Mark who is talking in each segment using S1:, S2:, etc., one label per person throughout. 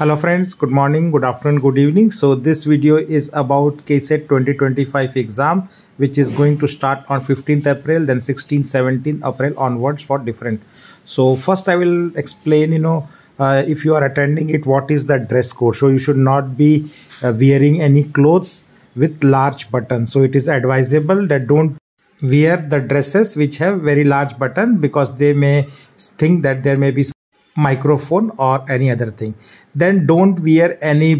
S1: Hello friends, good morning, good afternoon, good evening. So this video is about KCET 2025 exam which is going to start on 15th April then 16th 17th April onwards for different. So first I will explain you know uh, if you are attending it what is the dress code. So you should not be uh, wearing any clothes with large buttons. So it is advisable that don't wear the dresses which have very large button because they may think that there may be microphone or any other thing. Then don't wear any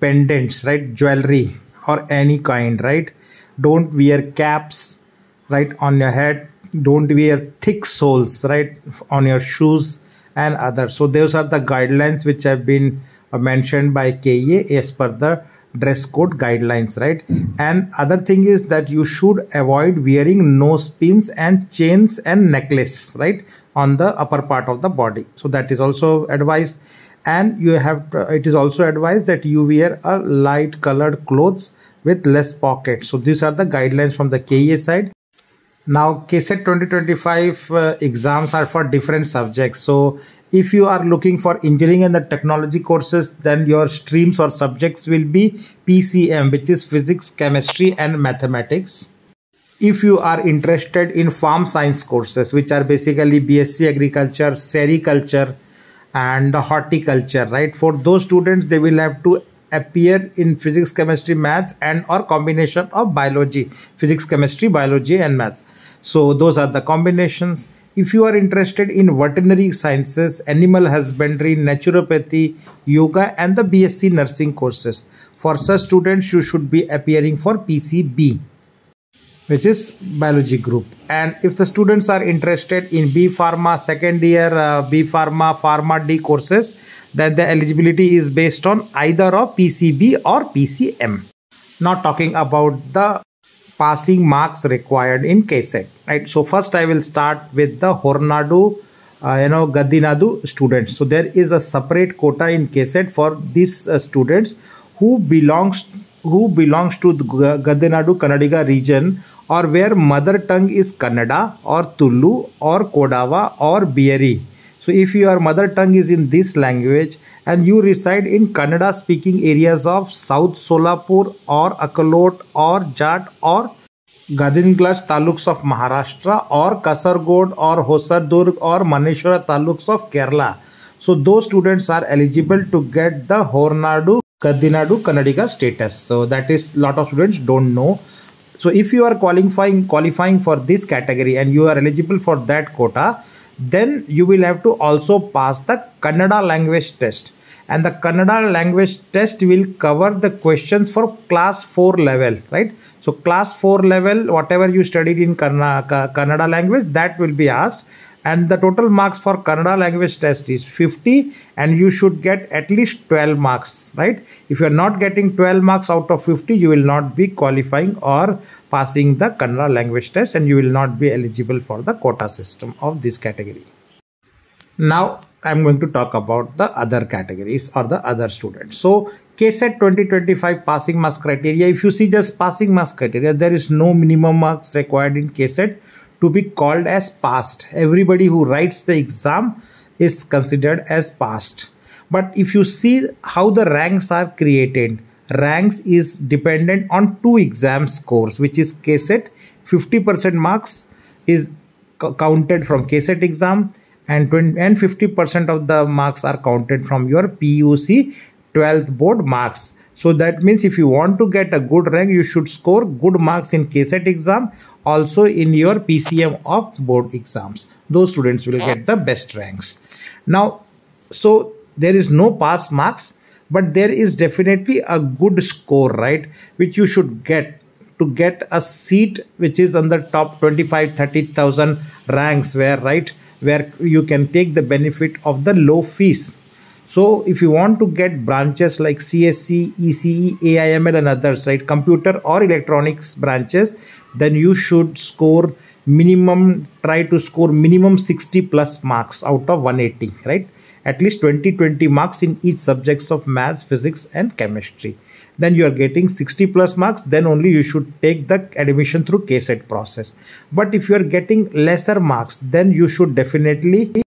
S1: pendants right? Jewelry or any kind right? Don't wear caps right on your head. Don't wear thick soles right on your shoes and others. So those are the guidelines which have been uh, mentioned by KEA as per the dress code guidelines right? And other thing is that you should avoid wearing nose pins and chains and necklace right on the upper part of the body. So that is also advised. And you have it is also advised that you wear a light colored clothes with less pockets. So these are the guidelines from the KEA side now KCET 2025 uh, exams are for different subjects. So if you are looking for engineering and the technology courses then your streams or subjects will be PCM which is physics chemistry and mathematics. If you are interested in farm science courses which are basically BSc agriculture sericulture and horticulture right? For those students they will have to appear in physics chemistry maths and or combination of biology physics chemistry biology and maths. So those are the combinations. If you are interested in veterinary sciences animal husbandry naturopathy yoga and the bsc nursing courses for such students you should be appearing for pcb which is biology group. And if the students are interested in b pharma second year uh, b pharma pharma d courses then the eligibility is based on either of pcb or pcm not talking about the passing marks required in KCET right? So first i will start with the hornadu uh, you know gadinadu students. So there is a separate quota in KCET for these uh, students who belongs who belongs to the kannadiga region or where mother tongue is Kannada or Tulu or Kodava or Biari. So if your mother tongue is in this language and you reside in Kannada speaking areas of South Solapur or Akkalkot or Jat or Gadhinglaj taluks of Maharashtra or Kasargod or Hosdurg or Manjeshwara taluks of Kerala. So those students are eligible to get the Hornadu Gadinadu Kannadiga status. So that is a lot of students don't know so if you are qualifying qualifying for this category and you are eligible for that quota then you will have to also pass the kannada language test. And the kannada language test will cover the questions for class 4 level right? So class 4 level whatever you studied in kannada, language that will be asked and the total marks for Kannada language test is 50 and you should get at least 12 marks right if you are not getting 12 marks out of 50 you will not be qualifying or passing the Kannada language test and you will not be eligible for the quota system of this category now I'm going to talk about the other categories or the other students. So KCET 2025 passing marks criteria. If you see just passing marks criteria, there is no minimum marks required in KCET to be called as passed. Everybody who writes the exam is considered as passed. But if you see how the ranks are created, ranks is dependent on two exam scores, which is KCET 50% marks is counted from KCET exam and 20 and 50% of the marks are counted from your PUC 12th board marks. So that means if you want to get a good rank, you should score good marks in KCET exam, also in your PCM of board exams. Those students will get the best ranks. Now, so there is no pass marks, but there is definitely a good score, right? Which you should get to get a seat which is on the top 25 30,000 ranks where right where you can take the benefit of the low fees so if you want to get branches like CSC, ECE, AIML and others, right, computer or electronics branches, then you should score minimum, try to score minimum 60 plus marks out of 180, right? At least 20, 20 marks in each subjects of maths, physics and chemistry. Then you are getting 60 plus marks, then only you should take the admission through KCET process. But if you are getting lesser marks, then you should definitely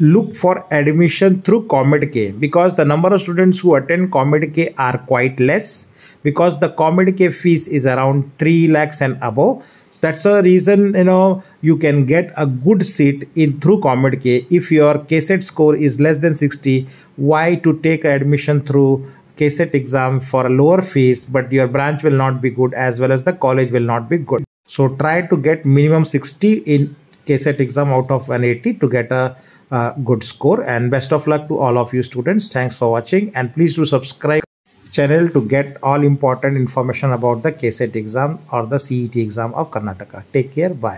S1: look for admission through COMEDK because the number of students who attend COMEDK are quite less because the COMEDK fees is around 3 lakhs and above. So that's a reason you know you can get a good seat in through COMEDK if your KCET score is less than 60. Why to take admission through KCET exam for a lower fees but your branch will not be good as well as the college will not be good. So try to get minimum 60 in KCET exam out of 180 to get a good score. And best of luck to all of you students. Thanks for watching. And please do subscribe channel to get all important information about the KCET exam or the CET exam of Karnataka. Take care. Bye